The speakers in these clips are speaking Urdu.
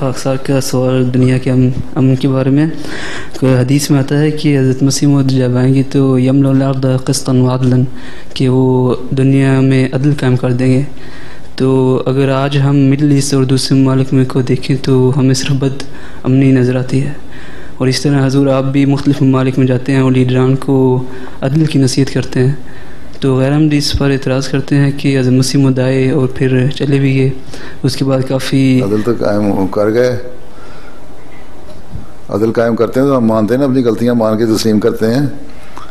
خاک کا سوال دنیا کے امن امن کے بارے میں کوئی حدیث میں آتا ہے کہ حضرت مسیح مود جب آئیں گے تو یمل الارض قسطا وعدلا کہ وہ دنیا میں عدل قائم کر دیں گے۔ تو اگر آج ہم مڈل ایسٹ اور دوسرے ممالک میں کو دیکھیں تو ہمیں صرف بد امنی نظر آتی ہے۔ اور اس طرح حضور آپ بھی مختلف ممالک میں جاتے ہیں اور لیڈران کو عدل کی نصیحت کرتے ہیں۔ تو غیر احمدی اس پر اعتراض کرتے ہیں کہ حضرت مسیح آئے اور پھر چلے بھی گئے۔ اس کے بعد کافی عدل تو قائم کر گئے۔ عدل قائم کرتے ہیں تو ہم مانتے ہیں نا، اپنی غلطیاں مان کے تسلیم کرتے ہیں۔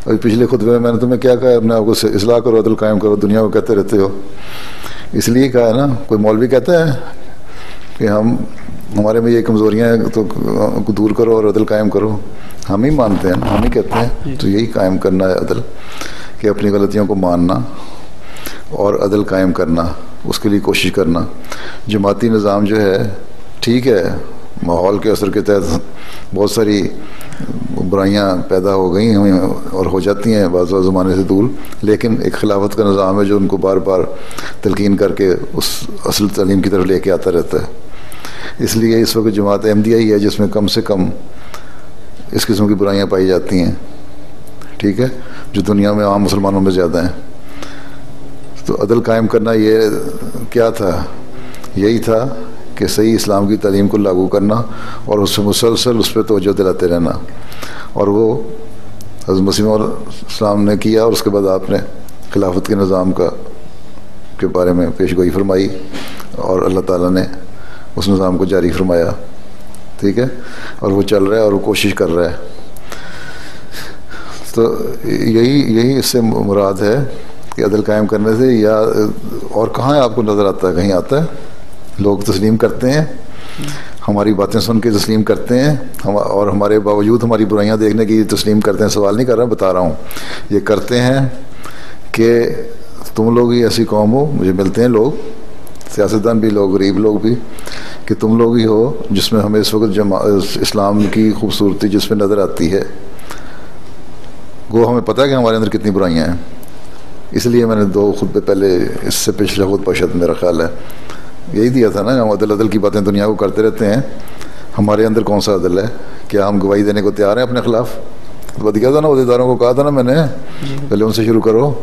ابھی پچھلے خطبے میں میں نے تمہیں کیا کہا، اپنے آپ کو اصلاح کرو، عدل قائم کرو، دنیا کو کہتے رہتے ہو۔ اس لیے کہا ہے نا، کوئی مولوی کہتا ہے کہ ہم، ہمارے میں یہ کمزوریاں ہیں، تو دور کرو اور عدل قائم کرو۔ ہم ہی مانتے ہیں، ہم ہی کہتے ہیں۔ تو یہی قائم کرنا ہے عدل۔ کہ اپنی غلطیوں کو ماننا اور عدل قائم کرنا، اس کے لیے کوشش کرنا۔ جماعتی نظام جو ہے، ٹھیک ہے، ماحول کے اثر کے تحت بہت ساری برائیاں پیدا ہو گئی ہیں اور ہو جاتی ہیں بعض زمانے سے دور، لیکن ایک خلافت کا نظام ہے جو ان کو بار بار تلقین کر کے اس اصل تعلیم کی طرف لے کے آتا رہتا ہے۔ اس لیے اس وقت جماعت احمدیہ ہی ہے، جس میں کم سے کم اس قسم کی برائیاں پائی جاتی ہیں۔ ٹھیک ہے؟ جو دنیا میں عام مسلمانوں میں زیادہ ہیں۔ تو عدل قائم کرنا یہ کیا تھا؟ یہی تھا کہ صحیح اسلام کی تعلیم کو لاگو کرنا اور اس سے مسلسل اس پہ توجہ دلاتے رہنا۔ اور وہ حضرت مسیم السلام نے کیا اور اس کے بعد آپ نے خلافت کے نظام کا کے بارے میں پیش گوئی فرمائی اور اللہ تعالیٰ نے اس نظام کو جاری فرمایا۔ ٹھیک ہے؟ اور وہ چل رہا ہے اور وہ کوشش کر رہا ہے۔ تو یہی یہی اس سے مراد ہے کہ عدل قائم کرنے سے یا اور کہاں آپ کو نظر آتا ہے؟ کہیں آتا ہے؟ لوگ تسلیم کرتے ہیں، ہماری باتیں سن کے تسلیم کرتے ہیں، ہم، اور ہمارے باوجود ہماری برائیاں دیکھنے کی تسلیم کرتے ہیں۔ سوال نہیں کر رہا بتا رہا ہوں۔ یہ کرتے ہیں کہ تم لوگ ہی ایسی قوم ہو، مجھے ملتے ہیں لوگ، سیاستدان بھی لوگ، غریب لوگ بھی، کہ تم لوگ ہی ہو جس میں ہمیں اس وقت جمع اسلام کی خوبصورتی جس میں نظر آتی ہے۔ وہ ہمیں پتہ ہے کہ ہمارے اندر کتنی برائیاں ہیں۔ اس لیے میں نے دو خود پہ پہلے اس سے پچھلے خود پشت میرا خیال ہے۔ یہی دیا تھا نا ہم عدل عدل کی باتیں دنیا کو کرتے رہتے ہیں۔ ہمارے اندر کون سا عدل ہے؟ کیا ہم گواہی دینے کو تیار ہیں اپنے خلاف؟ دیا تھا نا عہدیداروں کو، کہا تھا نا میں نے، پہلے ان سے شروع کرو۔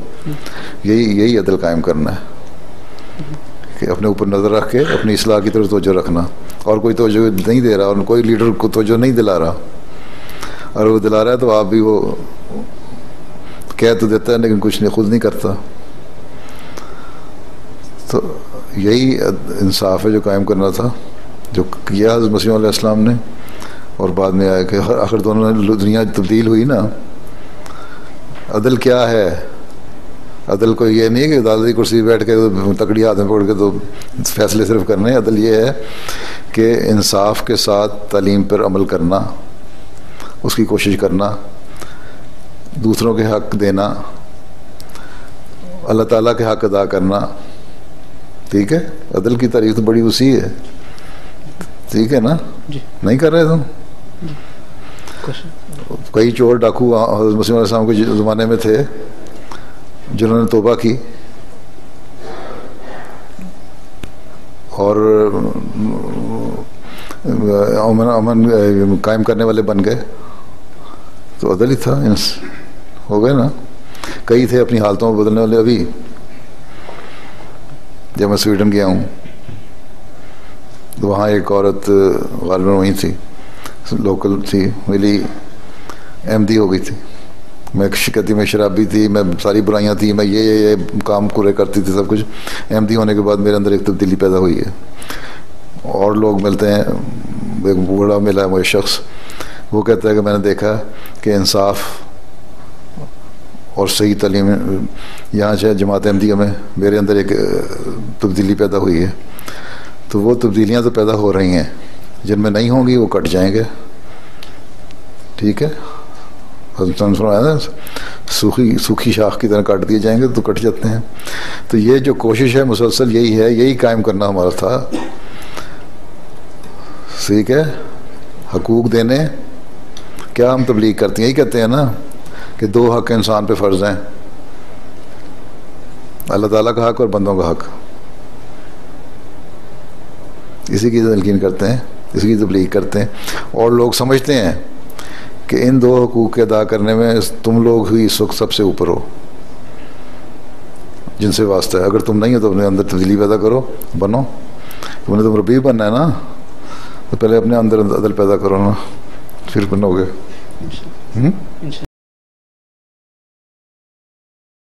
یہی یہی عدل قائم کرنا ہے۔ کہ اپنے اوپر نظر رکھ کے، اپنی اصلاح کی طرف توجہ رکھنا۔ اور کوئی توجہ نہیں دے رہا، اور کوئی لیڈر کو توجہ نہیں دلا رہا۔ اور وہ دلا رہا ہے تو آپ بھی وہ کہہ تو دیتا ہے لیکن کچھ نہیں، خود نہیں کرتا۔ تو یہی انصاف ہے جو قائم کرنا تھا، جو کیا حضرت مسیم علیہ السلام نے اور بعد میں آیا کہ آخر دونوں دنیا تبدیل ہوئی نا۔ عدل کیا ہے؟ عدل کو یہ نہیں کہ دادی کرسی بیٹھ کے تکڑی ہاتھ میں پکڑ کے تو فیصلے صرف کرنے عدل یہ ہے کہ انصاف کے ساتھ تعلیم پر عمل کرنا۔ اس کی کوشش کرنا دوسروں کے حق دینا اللہ تعالیٰ کے حق ادا کرنا ٹھیک ہے عدل کی تاریخ تو بڑی وسیع ہے ٹھیک ہے نا جی نہیں کر رہے تم کئی چور ڈاکو حضرت مسلم علیہ السلام کے زمانے میں تھے جنہوں نے توبہ کی اور امن امن قائم کرنے والے بن گئے تو عدل ہی تھا ہو گئے نا۔ کئی تھے اپنی حالتوں میں بدلنے والے، ابھی۔ جب میں سویڈن گیا ہوں، تو وہاں ایک عورت، غالباً وہیں تھی۔ لوکل تھی میری احمدی ہو گئی تھی۔ میں شکتی میں شرابی تھی، میں ساری برائیاں تھیں، میں یہ یہ یہ کام پورے کرتی تھی، سب کچھ۔ احمدی ہونے کے بعد میرے اندر ایک تبدیلی پیدا ہوئی ہے۔ اور لوگ ملتے ہیں، ایک بوڑھا ملا ہے مجھے شخص۔ وہ کہتا ہے کہ میں نے دیکھا کہ انصاف اور صحیح تعلیم یہاں چاہے جماعت احمدیہ میں میرے اندر ایک تبدیلی پیدا ہوئی ہے۔ تو وہ تبدیلیاں تو پیدا ہو رہی ہیں۔ جن میں نہیں ہوں گی وہ کٹ جائیں گے۔ ٹھیک ہے؟ نا سوکھی سوکھی شاخ کی طرح کاٹ دیے جائیں گے تو کٹ جاتے ہیں۔ تو یہ جو کوشش ہے، مسلسل یہی ہے، یہی قائم کرنا ہمارا تھا۔ ٹھیک ہے حقوق دینے کیا ہم تبلیغ کرتے ہیں؟ یہی کہتے ہیں نا کہ دو حق انسان پہ فرض ہیں۔ اللہ تعالیٰ کا حق اور بندوں کا حق۔ اسی کی تلقین کرتے ہیں اس کی تبلیغ کرتے ہیں۔ اور لوگ سمجھتے ہیں کہ ان دو حقوق کے ادا کرنے میں تم لوگ ہی اس وقت سب سے اوپر ہو۔ جن سے واسطہ ہے۔ اگر تم نہیں ہو تو اپنے اندر تبدیلی پیدا کرو، بنو۔ تم نے تم ربی بننا ہے نا، تو پہلے اپنے اندر عدل پیدا کرو نا۔ پھر بنو گے۔ ہوں انشاء